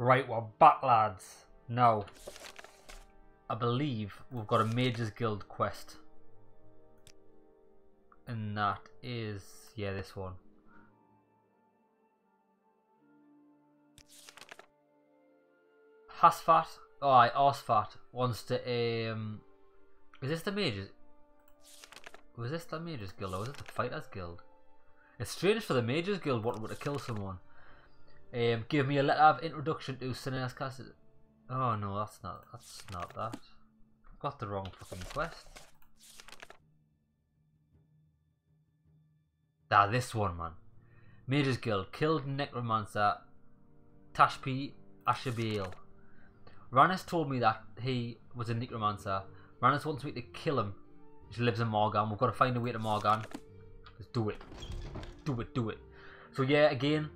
Right, we're back, lads. Now, I believe we've got a Mages Guild quest. And that is, yeah, this one. Hasphat, oh, I Osfat wants to, um, is this the Mages? Was this the Mages Guild or was it the Fighters Guild? It's strange for the Mages Guild wanting to kill someone. Um, give me a letter of introduction to Sineas Castle. Oh no, that's not, that's not that. I've got the wrong fucking quest. Ah, this one, man. Mages Guild killed Necromancer Tashpi Ashibael. Ranis told me that he was a necromancer. Ranis wants me to kill him. He lives in Maar Gan. We've got to find a way to Maar Gan. Let's do it. Do it, do it. So yeah, again,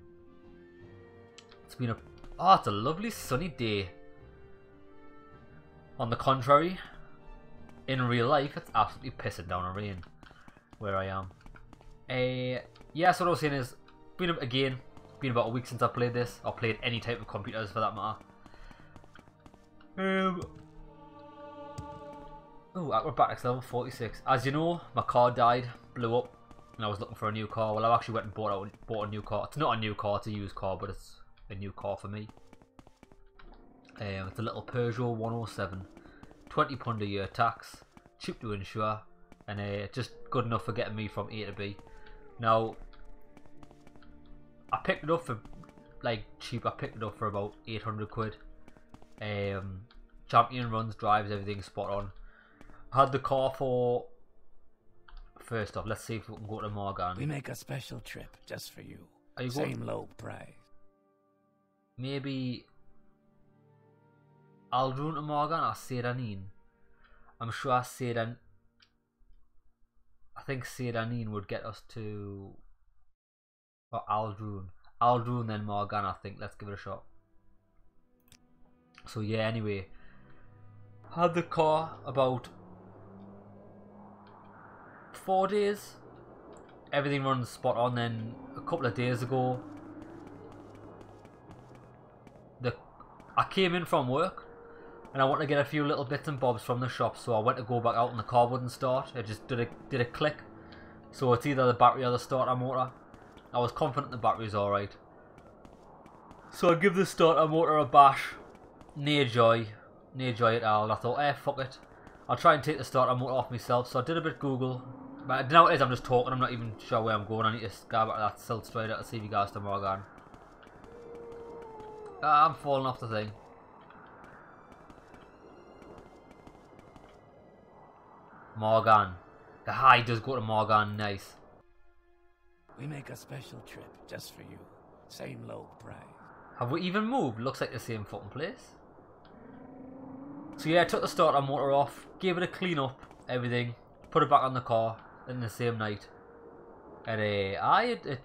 it's been a... Oh, it's a lovely sunny day. On the contrary, in real life, it's absolutely pissing down a rain where I am. Uh, yeah, so what I was saying is, been again, been about a week since I played this, or played any type of computers for that matter. Um, oh, acrobatics level 46. As you know, my car died, blew up, and I was looking for a new car. Well, I actually went and bought, out, bought a new car. It's not a new car, it's a used car, but it's a new car for me. Um, it's a little Peugeot 107. 20 pound a year tax, cheap to insure, and uh, just good enough for getting me from A to B. Now, I picked it up for like cheap. I picked it up for about 800 quid. Um, champion runs, drives, everything spot on. I had the car for. First off, let's see if we can go to Maar Gan. We make a special trip just for you. Are you Same going- low price. Maybe Ald'ruhn to Maar Gan or Seyda Neen. I'm sure Sedan. I think Seyda Neen would get us to. Or Ald'ruhn. Ald'ruhn then Maar Gan, I think. Let's give it a shot. So, yeah, anyway. Had the car about four days. Everything runs spot on. Then a couple of days ago, the I came in from work and I wanted to get a few little bits and bobs from the shop, so I went to go back out and the car wouldn't start. It just did a did a click. So it's either the battery or the starter motor. I was confident the battery's alright. So I give the starter motor a bash. Near joy. Near joy at all. I thought, eh, fuck it. I'll try and take the starter motor off myself. So I did a bit Google. But now it is, I'm just talking, I'm not even sure where I'm going. I need to go back to that silt strider out to see if you guys tomorrow again. I'm falling off the thing. Maar Gan. The high does go to Maar Gan, nice. We make a special trip just for you. Same low price. Have we even moved? Looks like the same fucking place. So yeah, I took the starter motor off, gave it a clean up, everything, put it back on the car in the same night. And uh, I it, it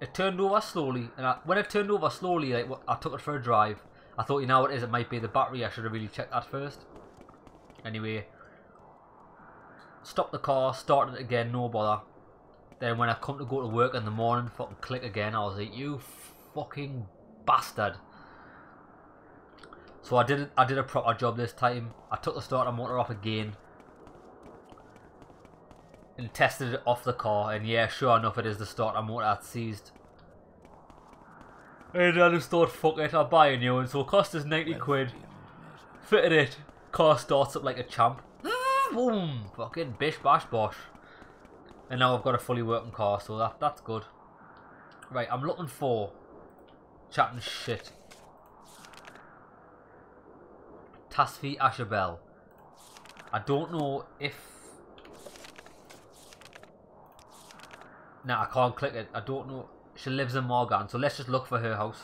it turned over slowly, and I, when it turned over slowly, like I took it for a drive. I thought, you know what it is, it might be the battery. I should have really checked that first. Anyway, stopped the car, started it again, no bother. Then when I come to go to work in the morning, fucking click again. I was like, you fucking bastard. So I did I did a proper job this time. I took the starter motor off again and tested it off the car, and yeah, sure enough, it is the starter motor that's seized. And I just thought, fuck it, I'll buy a new one. So it cost us 90 quid. Fitted it. Car starts up like a champ. Ah, boom! Fucking bish bash bosh. And now I've got a fully working car, so that that's good. Right, I'm looking for chatting shit. Tashpi Ashibael. I don't know if. Nah, I can't click it. I don't know. She lives in Maar Gan, so let's just look for her house.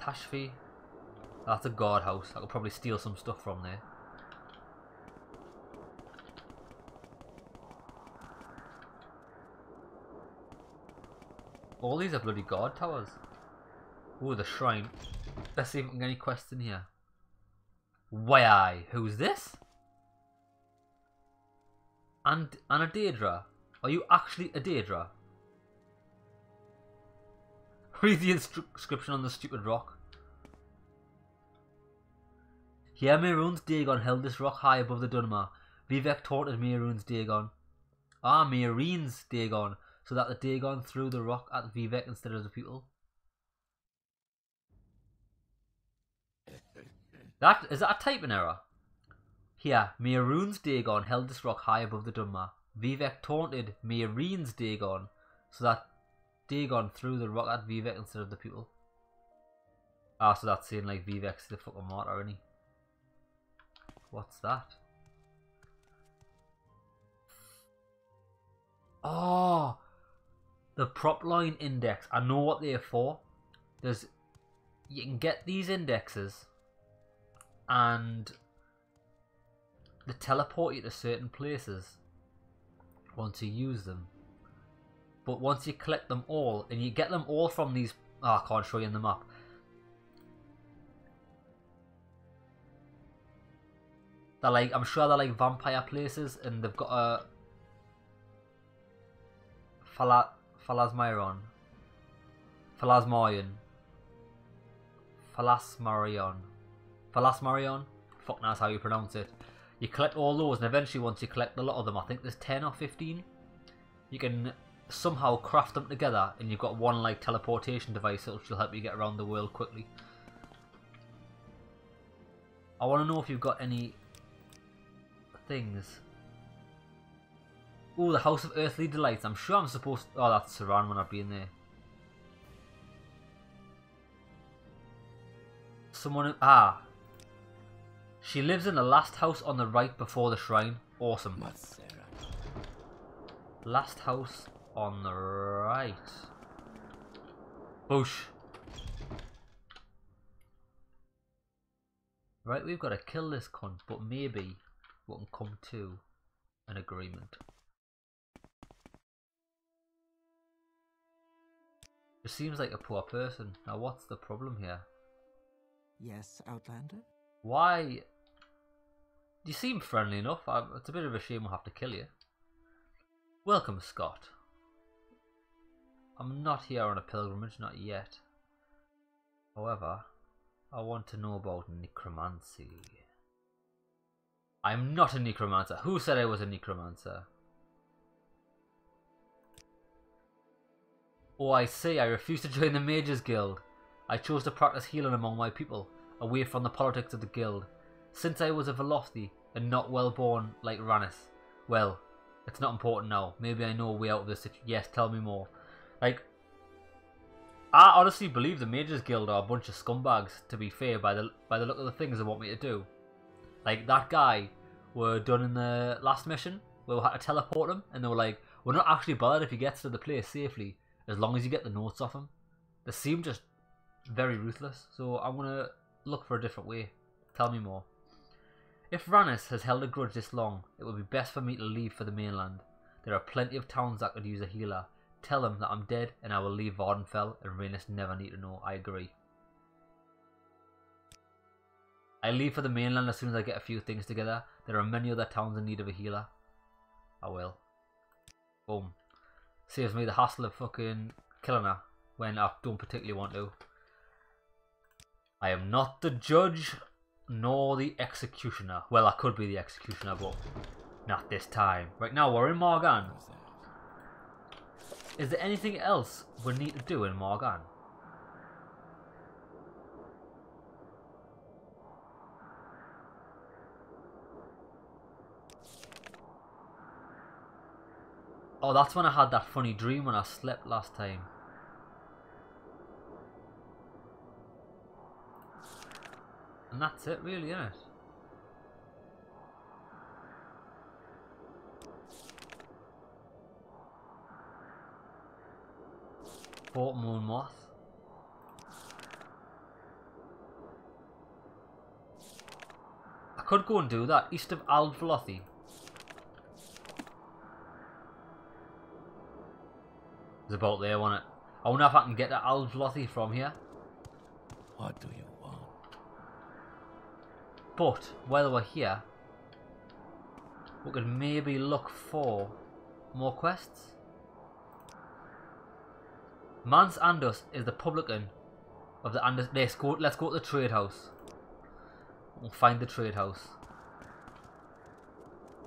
Tashpi. That's a guard house. I could probably steal some stuff from there. All these are bloody guard towers. Ooh, the shrine. Let's see if we can get any quests in here. Why? Who's this? And and a Daedra. Are you actually a Daedra? Read the inscription on the stupid rock. Here Mehrunes Dagon held this rock high above the Dunmer. Vivec taunted Mehrunes Dagon. Ah, Mehrunes Dagon, so that the Dagon threw the rock at Vivec instead of the people. That is that a typing error? Here, Mehrunes Dagon held this rock high above the Dunmer. Vivec taunted Mehrunes Dagon, so that Dagon threw the rock at Vivec instead of the people. Ah, so that's saying like Vivec's the fucking martyr, isn't he? What's that? Oh, the Propylon Index. I know what they're for. There's, you can get these indexes, and they teleport you to certain places once you use them. But once you collect them all, and you get them all from these, oh, I can't show you in the map. They're like, I'm sure they're like vampire places, and they've got a Phala Falasmaryon, Falasmaryon, Falasmaryon, Falasmaryon. Fuck knows how you pronounce it. You collect all those, and eventually, once you collect a lot of them, I think there's ten or fifteen. You can somehow craft them together, and you've got one like teleportation device which will help you get around the world quickly. I want to know if you've got any things. Oh, the House of Earthly Delights. I'm sure I'm supposed. to... Oh, that's Saran when I've been there. Someone. Ah. She lives in the last house on the right before the shrine. Awesome. Last house on the right. Boosh. Right, we've got to kill this cunt, but maybe we can come to an agreement. It seems like a poor person. Now, what's the problem here? Yes, Outlander? Why? You seem friendly enough. I, it's a bit of a shame we'll have to kill you. Welcome, Scott. I'm not here on a pilgrimage, not yet. However, I want to know about necromancy. I'm not a necromancer. Who said I was a necromancer? Oh, I see. I refuse to join the Mages Guild. I chose to practice healing among my people, away from the politics of the guild. Since I was a Velothi and not well born like Ranis. Well, it's not important now. Maybe I know a way out of this. Yes, tell me more. Like, I honestly believe the Mages Guild are a bunch of scumbags. To be fair, by the by the look of the things they want me to do. Like that guy were done in the last mission where we had to teleport him, and they were like, "We're not actually bothered if he gets to the place safely, as long as you get the notes off him." They seem just very ruthless. So I'm gonna look for a different way. Tell me more. If Ranis has held a grudge this long, it would be best for me to leave for the mainland. There are plenty of towns that could use a healer. Tell them that I'm dead and I will leave Vvardenfell and Ranis never need to know. I agree. I leave for the mainland as soon as I get a few things together. There are many other towns in need of a healer. I will. Boom. Saves me the hassle of fucking killing her when I don't particularly want to. I am not the judge nor the executioner. Well, I could be the executioner, but not this time. Right now, we're in Maar Gan. Is there anything else we need to do in Maar Gan? Oh, that's when I had that funny dream when I slept last time. And that's it, really, isn't it? Fort Moon Moth. I could go and do that east of Ald Velothi. It's about there, wasn't it? I wonder if I can get to Ald Velothi from here. What do you? But while we're here, we could maybe look for more quests. Manse Andus is the publican of the Andus. Let's go. Let's go to the trade house. We'll find the trade house.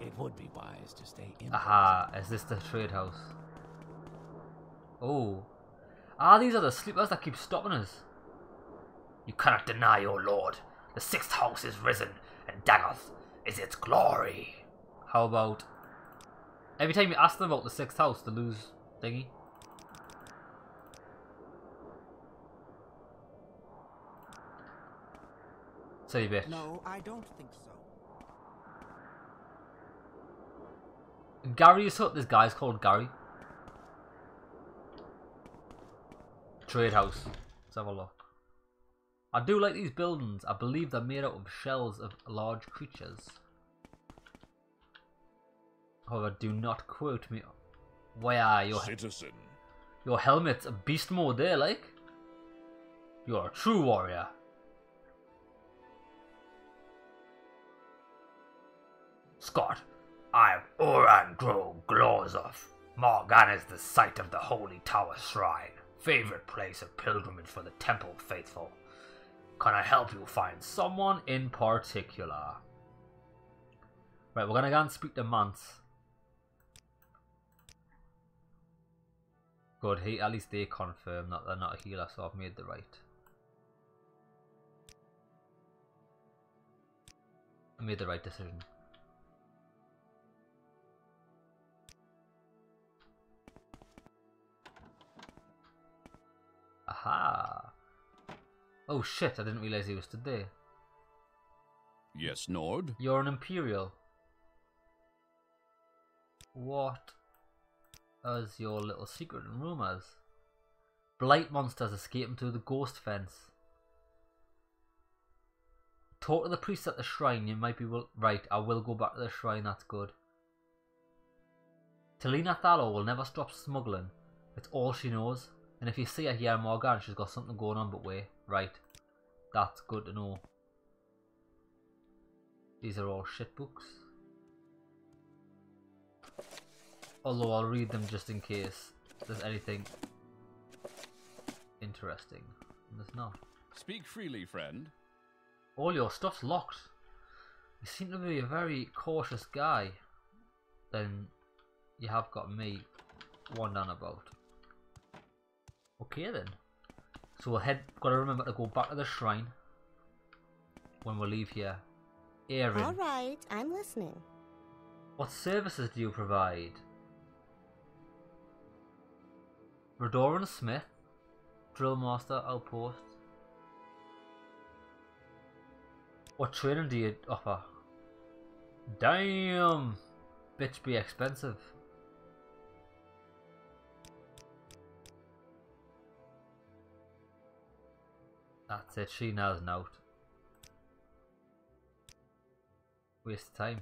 It would be wise to stay in. Aha! Is this the trade house? Oh, ah! These are the sleepers that keep stopping us. You cannot deny your lord. The sixth house is risen, and Dagoth is its glory. How about every time you ask them about the sixth house, they lose thingy. Say bitch. No, I don't think so. Gary's hut. This guy's called Gary. Trade house. Let's have a look. I do like these buildings. I believe they're made out of shells of large creatures. However, do not quote me. Where are your Citizen. your helmet's a beast mode there, like? You're a true warrior. Scott, I am Oran Gro. Maar Gan is the site of the Holy Tower Shrine, favorite place of pilgrimage for the Temple faithful. Can I help you find someone in particular? Right, we're gonna go and speak to Manse. Good, he at least they confirm that they're not a healer, so I've made the right. I made the right decision. Aha! Oh shit, I didn't realize he was today. Yes, Nord. You're an Imperial. What is your little secret and rumors? Blight monsters escaping through the ghost fence. Talk to the priest at the shrine, you might be will- right. I will go back to the shrine, that's good. Talina Thalor will never stop smuggling. It's all she knows. And if you see her here in Maar Gan, she's got something going on, but wait, right. That's good to know. These are all shit books. Although I'll read them just in case there's anything interesting. And there's not. Speak freely, friend. All your stuff's locked. You seem to be a very cautious guy. Then you have got me one wondering about. Okay then. So we'll head. Gotta remember to go back to the shrine when we leave here. Erin, All right, I'm listening. what services do you provide? Redoran Smith, Drill Master Outpost. What training do you offer? Damn! Bitch be expensive. That's it, she knows note. Waste time.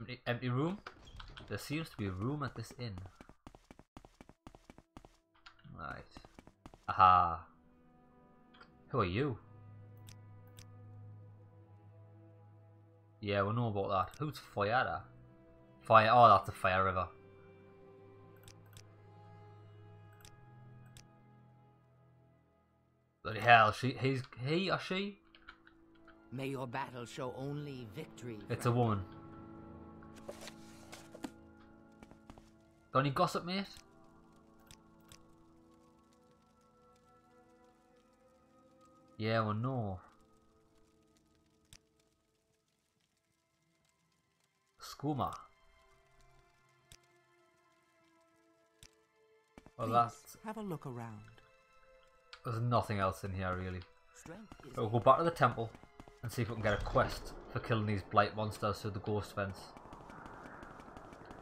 Empty, empty room? There seems to be a room at this inn. Right. Aha. Who are you? Yeah, we know about that. Who's Fayada? Fire. Oh, that's a Fire River. Bloody hell, she, he's, he or she? May your battle show only victory. It's a woman. Got any gossip, mate? Yeah, well, no. Skooma. Well, Please, that's. have a look around. There's nothing else in here, really. We'll go back to the temple and see if we can get a quest for killing these blight monsters through the ghost fence.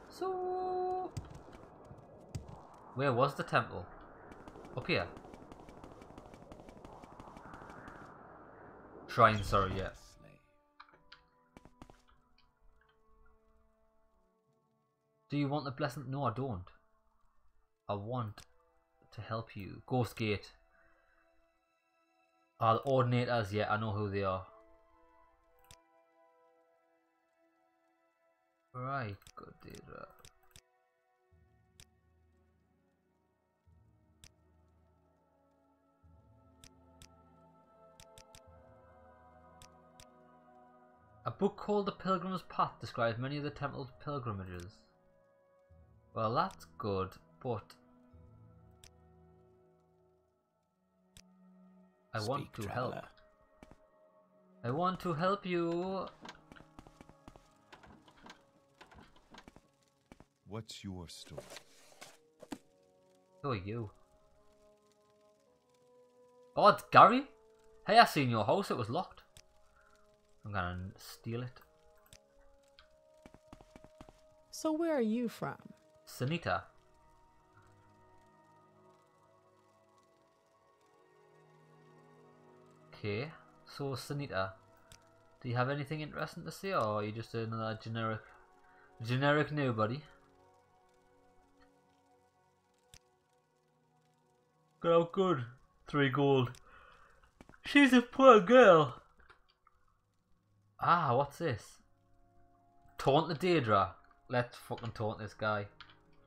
So, where was the temple? Up here. Shrine, sorry, yeah. Slave. Do you want the blessing? No, I don't. I want to help you. Ghost Gate. Ah, the Ordinators, yeah, I know who they are. Right, good Deirdre. A book called The Pilgrim's Path describes many of the temple's pilgrimages. Well, that's good, but I want Speak, to help. traveler. I want to help you. What's your story? Who are you? Oh, it's Gary? Hey, I seen your house. It was locked. I'm gonna steal it. So where are you from? Sunita. Okay, so Sunita, do you have anything interesting to say, or are you just another generic, generic nobody? Oh, good. Three gold. She's a poor girl. Ah, what's this? Taunt the Daedra. Let's fucking taunt this guy.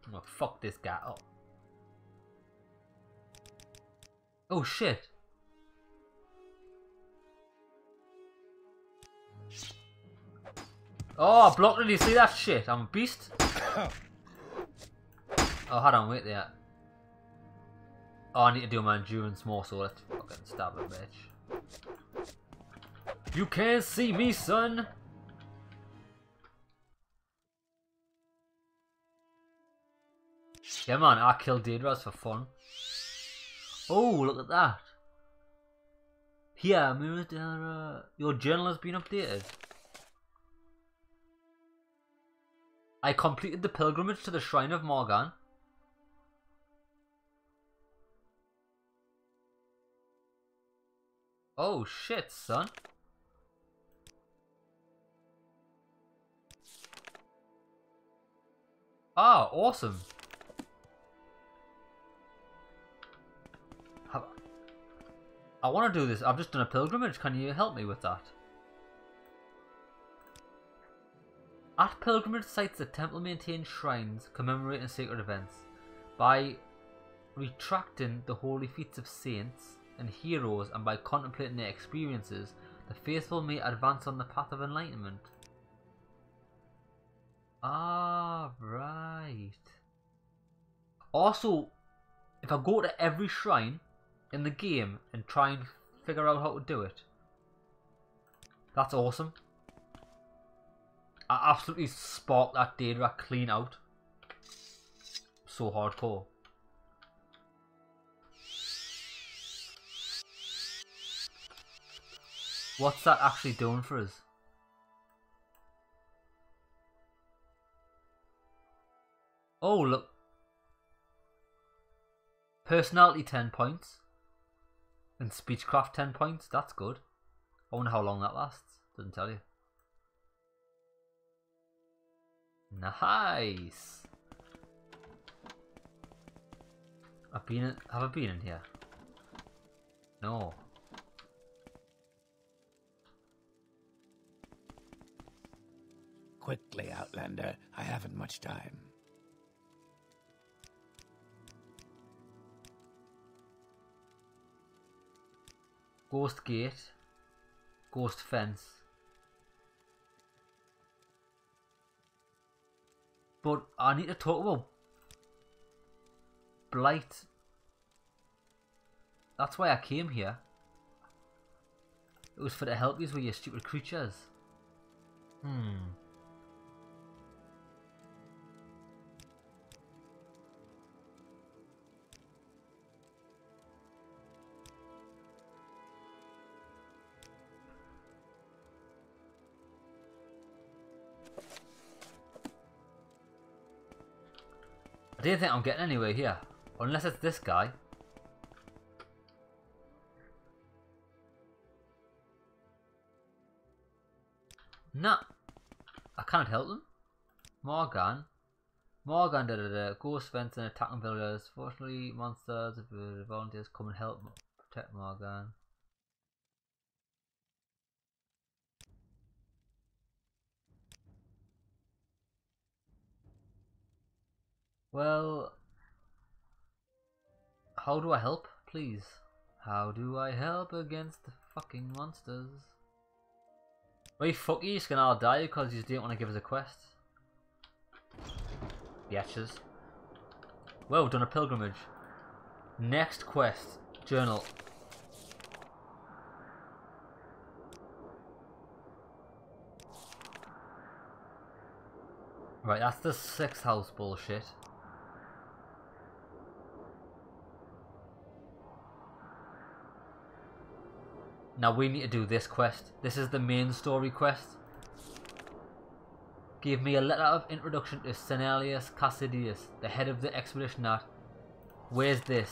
I'm gonna fuck this guy up. Oh shit. Oh, I blocked it. Did you see that shit? I'm a beast. oh, hold on, wait there. Oh, I need to do my endurance more, so let's fucking stab a bitch. You can't see me, son! Yeah, man, I killed Daedras for fun. Oh, look at that. Here, Miradera, uh, your journal has been updated. I completed the pilgrimage to the Shrine of Maar Gan. Oh shit, son. Ah, awesome. I want to do this. I've just done a pilgrimage. Can you help me with that? At pilgrimage sites, the temple maintains shrines commemorating sacred events. By retracting the holy feats of saints and heroes and by contemplating their experiences, the faithful may advance on the path of enlightenment. Ah, right. Also, if I go to every shrine in the game and try and figure out how to do it, that's awesome. I absolutely sparked that Daedra clean out. So hardcore. What's that actually doing for us? Oh, look. Personality 10 points. And speechcraft 10 points. That's good. I wonder how long that lasts. Doesn't tell you. Nice. I've been in, have I been in here? No. Quickly, Outlander. I haven't much time. Ghost gate. Ghost fence. But I need to talk about Blight. That's why I came here. It was for to help you with your stupid creatures. Hmm. I don't think I'm getting anywhere here. Unless it's this guy. Nah. I can't help them. Maar Gan. Morgan da da da. Ghost fence and attacking villagers. Fortunately, monsters, volunteers come and help protect Maar Gan. Well, how do I help, please? How do I help against the fucking monsters? Right, fuck you, just gonna all die because you didn't want to give us a quest. Biatches. Well, done a pilgrimage. Next quest, journal. Right, that's the sixth house bullshit. Now we need to do this quest. This is the main story quest. Give me a letter of introduction to Senalius Cassidius, the head of the expedition at... Where's this?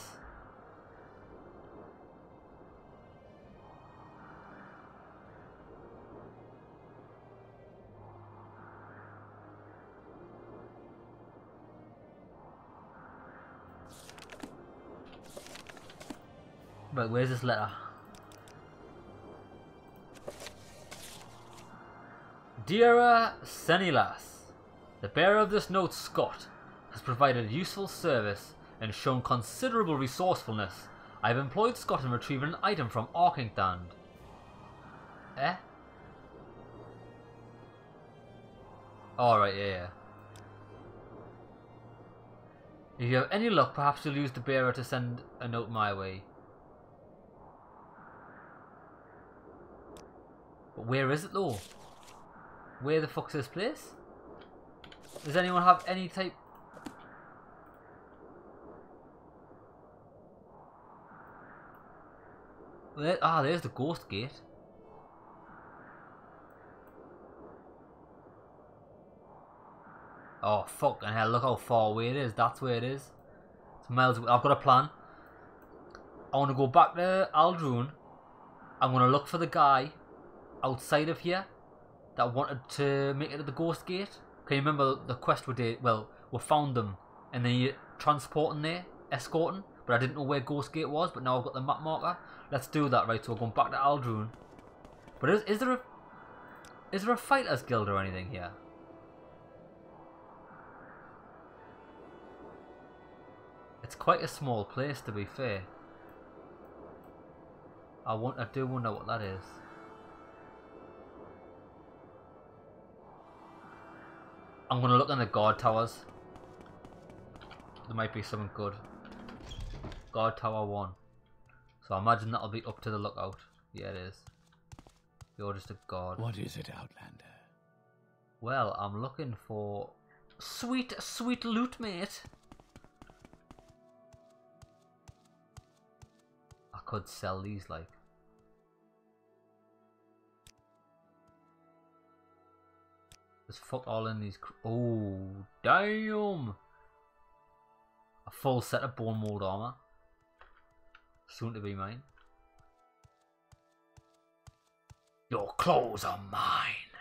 But where's this letter? Dear Senilias, the bearer of this note, Scott, has provided useful service and shown considerable resourcefulness. I have employed Scott in retrieving an item from Arkngthand. Eh? Alright, yeah, yeah. If you have any luck, perhaps you'll use the bearer to send a note my way. But where is it though? Where the fuck's this place? Does anyone have any type... There, ah, there's the ghost gate. Oh, fuck and hell, look how far away it is. That's where it is. It's miles away. I've got a plan. I want to go back to Ald'ruhn. I'm going to look for the guy outside of here that wanted to make it to the Ghost Gate. Can you remember the quest we did? Well, we found them and then you transporting there, escorting. But I didn't know where Ghost Gate was. But now I've got the map marker. Let's do that, right? So we're going back to Ald'ruhn. But is, is there a is there a fighters guild or anything here? It's quite a small place, to be fair. I want. I do wonder what that is. I'm gonna look in the guard towers. There might be something good. Guard tower one. So I imagine that'll be up to the lookout. Yeah, it is. You're just a guard. What is it, Outlander? Well, I'm looking for sweet, sweet loot, mate. I could sell these, like. There's fuck all in these. Oh, damn! A full set of bone mold armor. Soon to be mine. Your clothes are mine.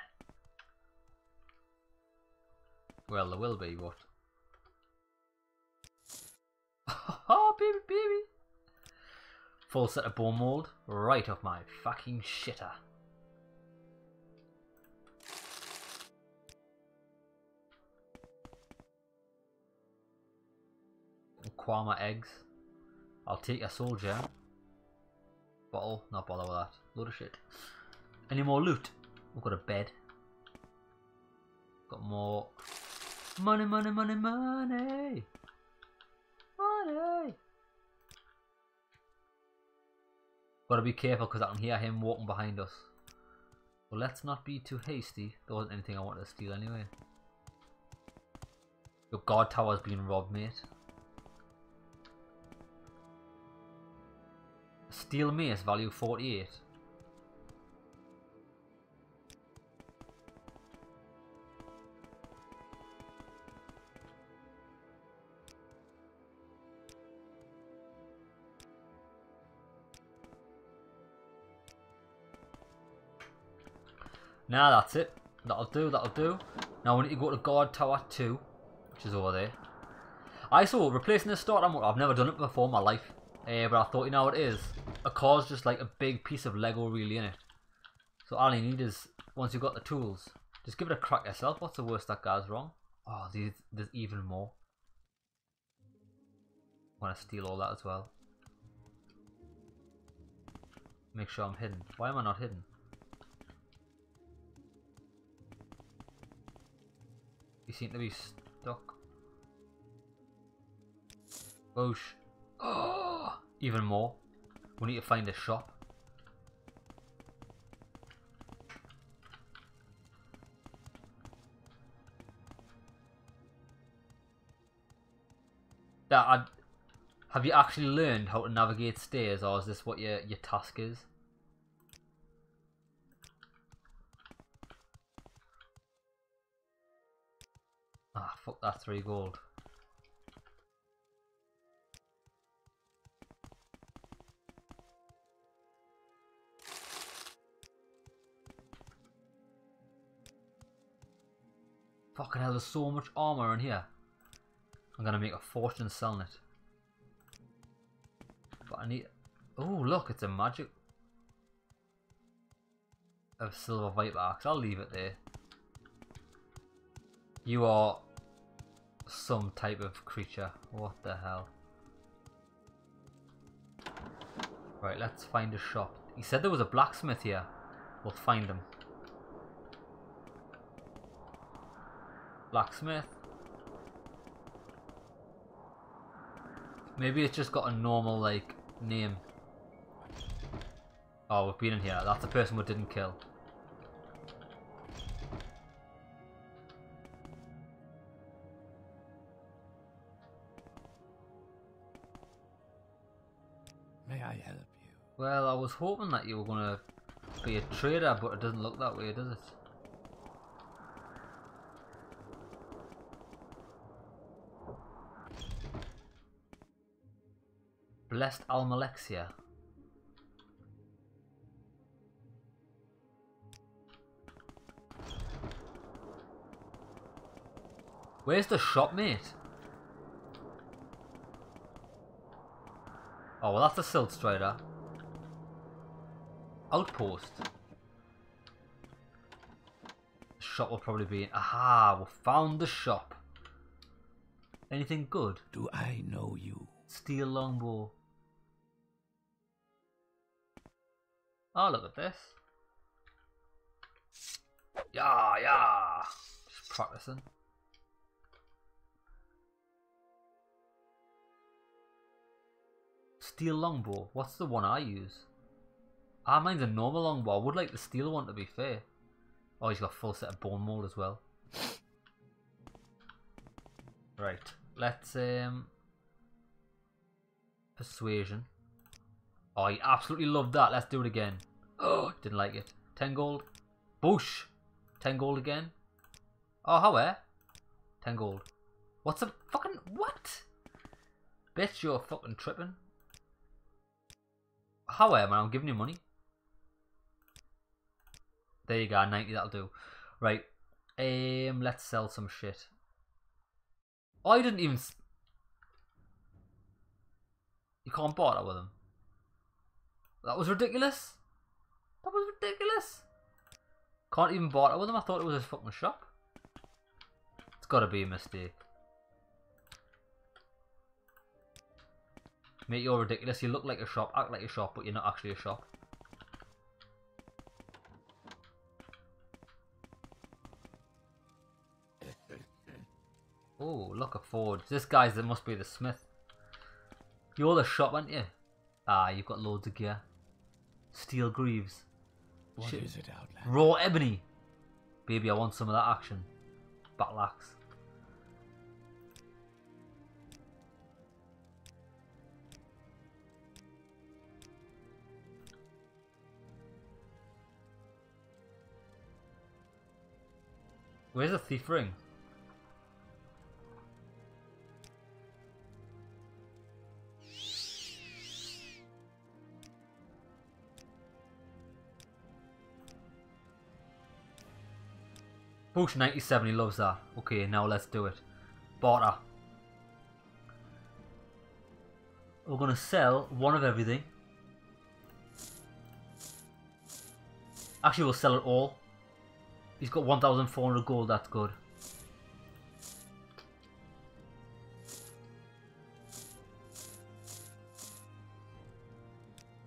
Well, there will be, but. Oh, baby, baby! Full set of bone mold, right off my fucking shitter. Kwama eggs. I'll take a soldier. Bottle, not bother with that. Load of shit. Any more loot? We've got a bed. Got more money, money, money, money. Money. Gotta be careful because I can hear him walking behind us. Well, let's not be too hasty. There wasn't anything I wanted to steal anyway. Your guard tower's been robbed, mate. Steel mace, value 48. Now that's it. That'll do, that'll do. Now we need to go to Guard Tower 2, which is over there. I saw replacing the starter. I've never done it before in my life. Uh, but I thought, you know what it is? A car's just like a big piece of Lego really in it. So all you need is, once you've got the tools, just give it a crack yourself. What's the worst that guy's wrong? Oh, there's, there's even more. want to steal all that as well. Make sure I'm hidden. Why am I not hidden? You seem to be stuck. Boosh. Oh, even more. We need to find a shop. That I, have you actually learned how to navigate stairs, or is this what your your task is? Ah, fuck that three gold. Fucking hell, there's so much armor in here. I'm gonna make a fortune selling it. But I need... Oh, look, it's a magic... A silver viper axe. I'll leave it there. You are some type of creature. What the hell? Right, let's find a shop. He said there was a blacksmith here. We'll find him. Blacksmith. Maybe it's just got a normal, like, name. Oh, we've been in here. That's the person we didn't kill. May I help you? Well, I was hoping that you were going to be a trader, but it doesn't look that way, does it? Blessed Almalexia. Where's the shop, mate? Oh, well, that's a Silt Strider. Outpost. The Shop will probably be... In. Aha, we found the shop. Anything good? Do I know you? Steel longbow. Oh, look at this. Yeah, yeah. Just practicing. Steel longbow. What's the one I use? Ah, mine's a normal longbow. I would like the steel one to be fair. Oh, he's got a full set of bone mold as well. Right. Let's um persuasion. Oh, I absolutely loved that. Let's do it again. Oh, didn't like it. 10 gold. Boosh. 10 gold again. Oh, how eh? 10 gold. What's a fucking... What? Bitch, you're fucking tripping. How eh, man? I'm giving you money. There you go. 90, that'll do. Right. Um, let's sell some shit. Oh, I didn't even... You can't that with them. That was ridiculous. That was ridiculous. Can't even it with them. I thought it was a fucking shop. It's got to be a mistake. Mate, you're ridiculous. You look like a shop, act like a shop, but you're not actually a shop. Oh, look, a forge. This guy's, that must be the smith. You're the shop, aren't you? Ah, you've got loads of gear. Steel greaves. What Shit. is it, Outlander? Raw ebony. Baby, I want some of that action. Battle axe. Where's the thief ring? Bush 97, he loves that. Okay, now let's do it. Barter. We're going to sell one of everything. Actually, we'll sell it all. He's got 1,400 gold, that's good.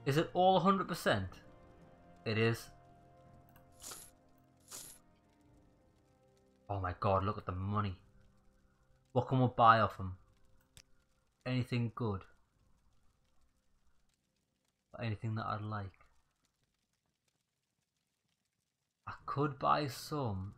Is it all 100%? It is. Oh my god, look at the money. What can we buy off them? Anything good? Anything that I'd like? I could buy some.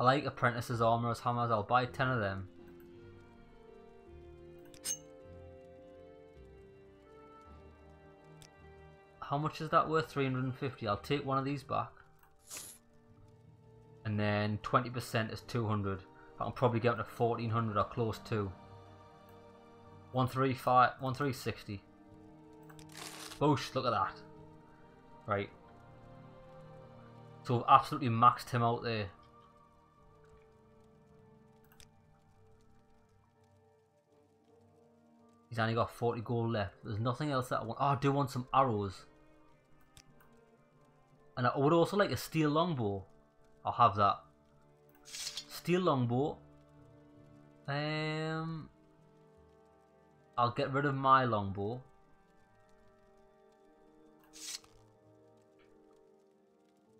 I like apprentices, armorers, hammers. I'll buy 10 of them. How much is that worth? 350. I'll take one of these back. And then 20% is 200. I can probably get up to 1400 or close to. 135, 1360. Boosh, look at that. Right. So we've absolutely maxed him out there. He's only got 40 gold left. There's nothing else that I want. Oh, I do want some arrows. And I would also like a steel longbow. I'll have that. Steel longbow. Um, I'll get rid of my longbow.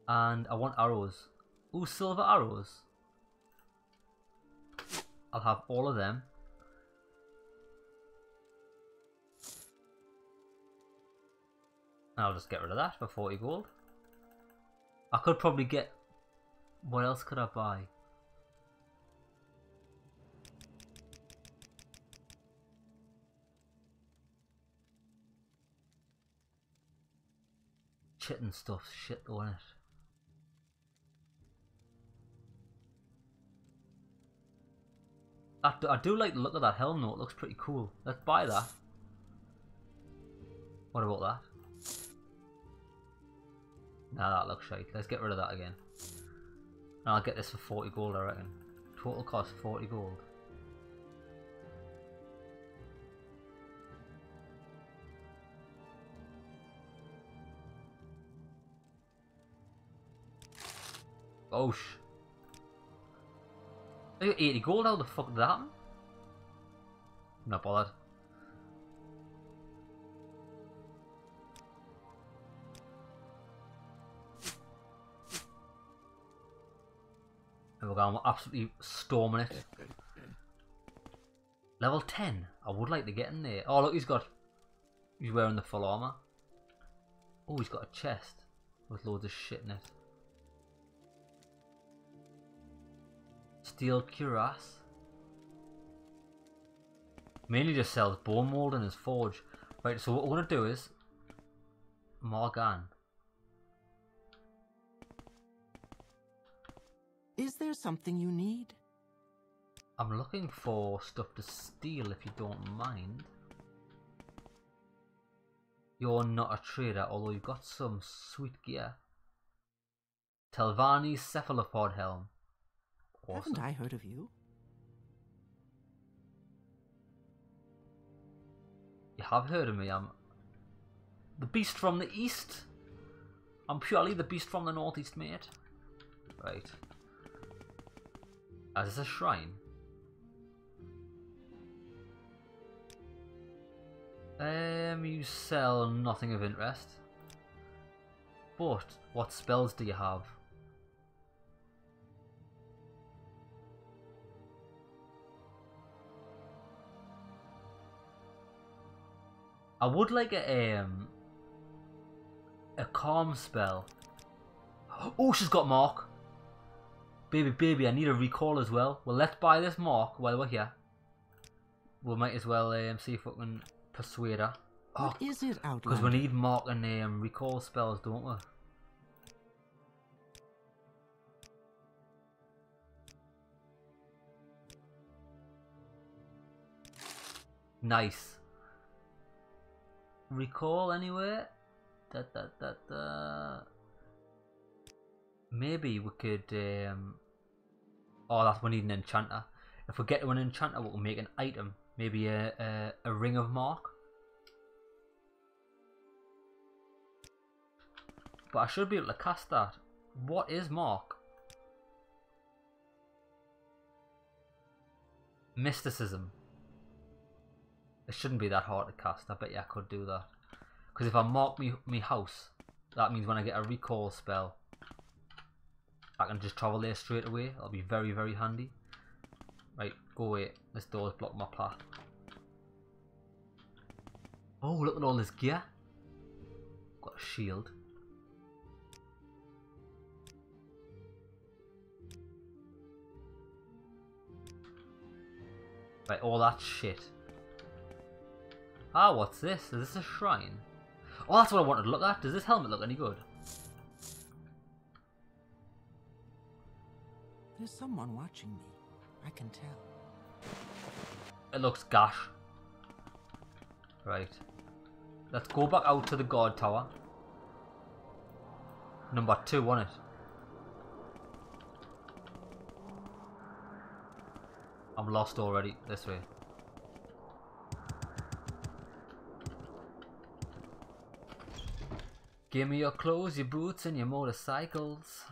And I want arrows. Ooh, silver arrows. I'll have all of them. I'll just get rid of that for 40 gold. I could probably get... What else could I buy? Chitin stuff, shit though, innit? I do, I do like the look of that helm though, it looks pretty cool. Let's buy that. What about that? Nah, that looks shite. Let's get rid of that again. And I'll get this for 40 gold, I reckon. Total cost 40 gold. Oh sh. I got 80 gold, how the fuck did that happen? Not bothered. There we go, I'm absolutely storming it. Level 10. I would like to get in there. Oh, look, he's got... He's wearing the full armour. Oh, he's got a chest with loads of shit in it. Steel cuirass. Mainly just sells bonemold in his forge. Right, so what we're going to do is... Morgan. Is there something you need? I'm looking for stuff to steal if you don't mind. You're not a trader, although you've got some sweet gear. Telvanni's cephalopod helm. Awesome. Haven't I heard of you? You have heard of me. I'm the beast from the east. I'm purely the beast from the northeast, mate. Right. As is a shrine. Um, you sell nothing of interest. But, what spells do you have? I would like a um a calm spell. Oh, she's got mark. Baby, baby, I need a recall as well. Well, let's buy this mark while we're here. We might as well um, see if we can persuade her. Oh, What is it, out? because we need mark and um, recall spells, don't we? Nice. Recall anywhere? Da, da, da, da. Maybe we could. Um... Oh, that's we need an enchanter. If we get to an enchanter, we'll make an item. Maybe a, a, a ring of mark. but I should be able to cast that. What is Mark? Mysticism. It shouldn't be that hard to cast. I bet you I could do that. Because if I mark me me house, that means when I get a recall spell, I can just travel there straight away. That'll be very, very handy. Right, go away. This door's blocked my path. Oh, look at all this gear. Got a shield. Right, all that shit. Ah, what's this? Is this a shrine? Oh, that's what I wanted to look at. Does this helmet look any good? There's someone watching me. I can tell. It looks gash. Right. Let's go back out to the guard tower. Number two, on it. I'm lost already. This way. Give me your clothes, your boots, and your motorcycles.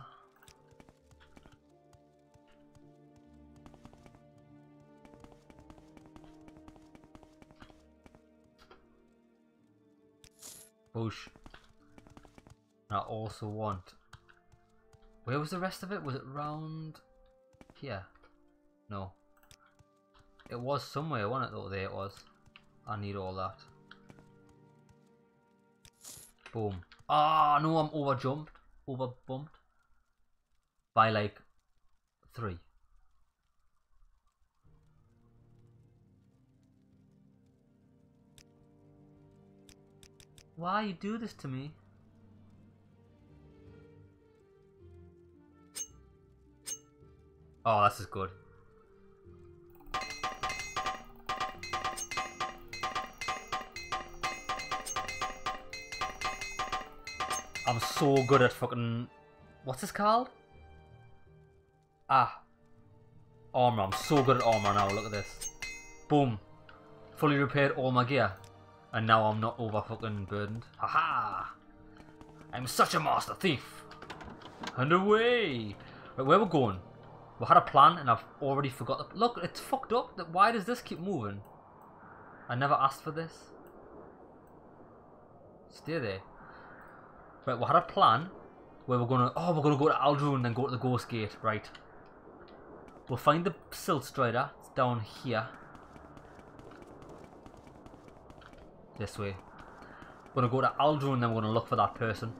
Bush. I also want. Where was the rest of it? Was it round here? No. It was somewhere, wasn't it? Though there it was. I need all that. Boom. Ah, no, I'm over jumped, over bumped by like three. Why you do this to me? Oh, this is good. I'm so good at fucking... What's this called? Ah. Armor. I'm so good at armor now. Look at this. Boom. Fully repaired all my gear. And now I'm not over fucking burdened. Haha! I'm such a master thief! And away! Right, where we're going? We had a plan and I've already forgot. Look, it's fucked up. Why does this keep moving? I never asked for this. Stay there. Right, we had a plan where we're gonna. Oh, we're gonna go to Ald'ruhn and then go to the Ghost Gate. Right. We'll find the Silt Strider. It's down here. This way. We're gonna go to Ald'ruhn and then we're gonna look for that person.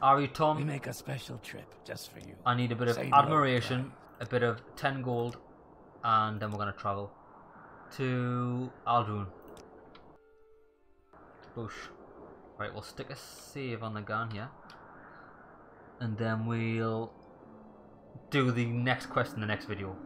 Are you Tom? We make a special trip just for you. I need a bit of no admiration, a bit of 10 gold, and then we're going to travel to Ald'ruhn. Bush. Right, we'll stick a save on the gun here. And then we'll do the next quest in the next video.